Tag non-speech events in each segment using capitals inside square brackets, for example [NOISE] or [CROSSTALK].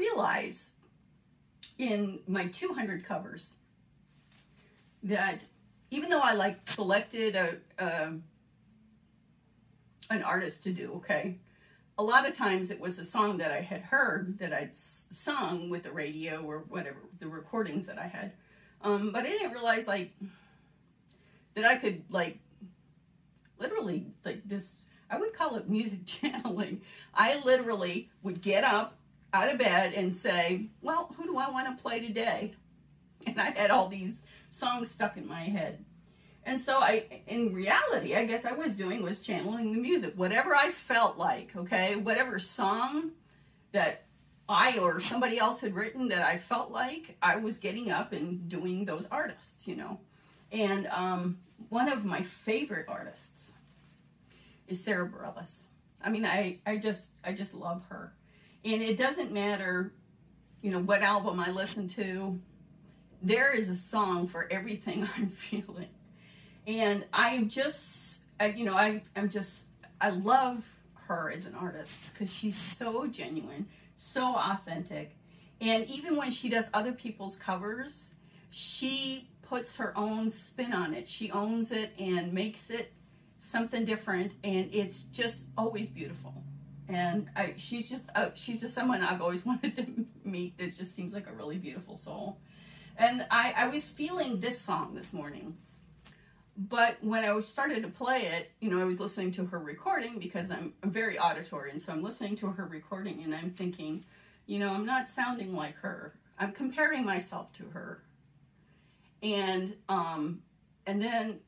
realize in my 200 covers that even though I like selected a, a an artist to do, okay, a lot of times it was a song that I had heard that I'd sung with the radio or whatever, the recordings that I had. Um, but I didn't realize like that I could like literally like this, I would call it music [LAUGHS] channeling. I literally would get up out of bed and say, well, who do I want to play today? [LAUGHS] And I had all these songs stuck in my head. And so I, in reality, I guess I was doing was channeling the music, whatever I felt like, okay, whatever song that I or somebody else had written that I felt like, I was getting up and doing those artists, you know. And um, one of my favorite artists is Sara Bareilles. I mean, I, I just, I just love her. And it doesn't matter, you know, what album I listen to, there is a song for everything [LAUGHS] I'm feeling. And I am just, I, you know, I, I'm just, I love her as an artist because she's so genuine, so authentic. And even when she does other people's covers, she puts her own spin on it. She owns it and makes it something different. And it's just always beautiful. And I, she's just, uh, she's just someone I've always [LAUGHS] wanted to meet that just seems like a really beautiful soul. And I, I was feeling this song this morning. But when I started to play it, you know, I was listening to her recording because I'm, I'm very auditory. And so I'm listening to her recording and I'm thinking, you know, I'm not sounding like her. I'm comparing myself to her. And, um, and then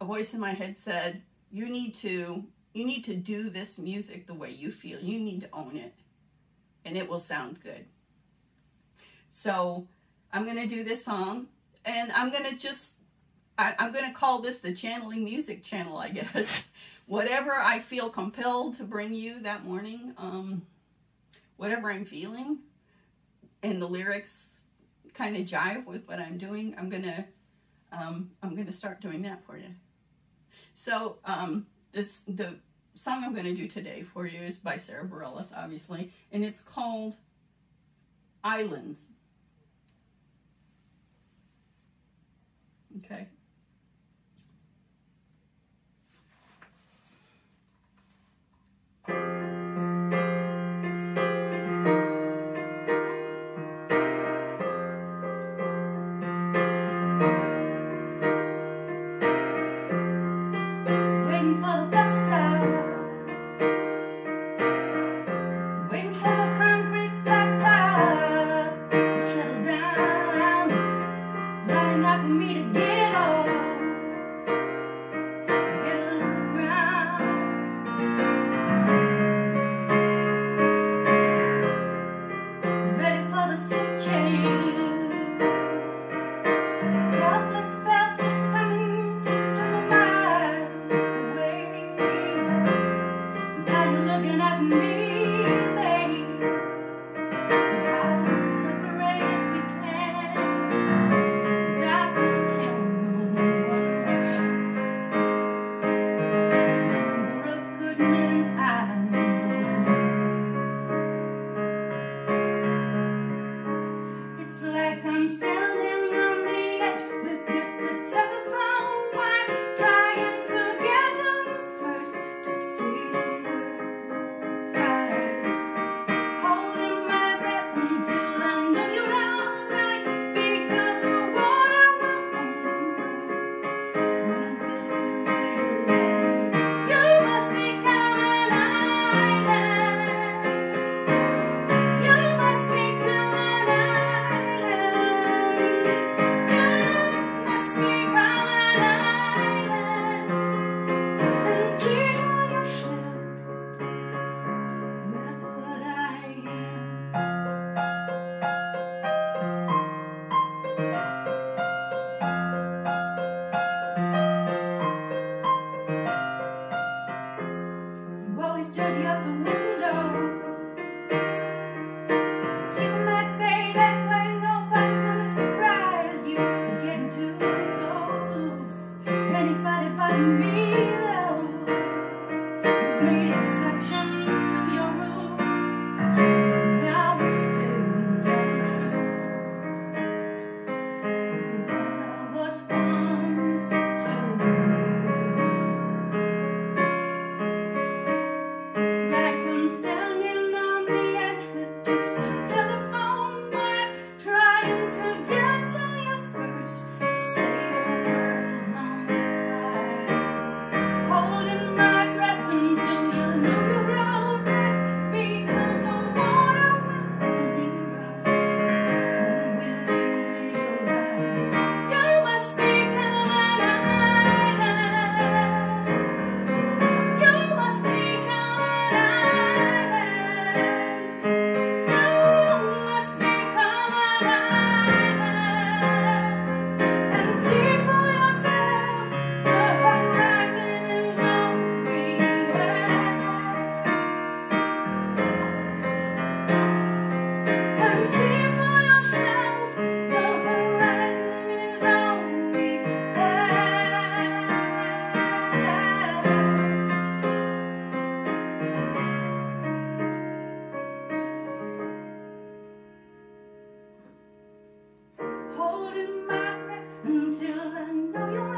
a voice in my head said, you need to, you need to do this music the way you feel. You need to own it and it will sound good. So I'm going to do this song and I'm going to just, I, am going to call this the channeling music channel, I guess. [LAUGHS] whatever I feel compelled to bring you that morning, um, whatever I'm feeling, and the lyrics kind of jive with what I'm doing, I'm going to, um, I'm going to start doing that for you. So, um, this, the song I'm going to do today for you is by Sara Bareilles, obviously, and it's called Islands. Okay. journey dirty the window. until I know you're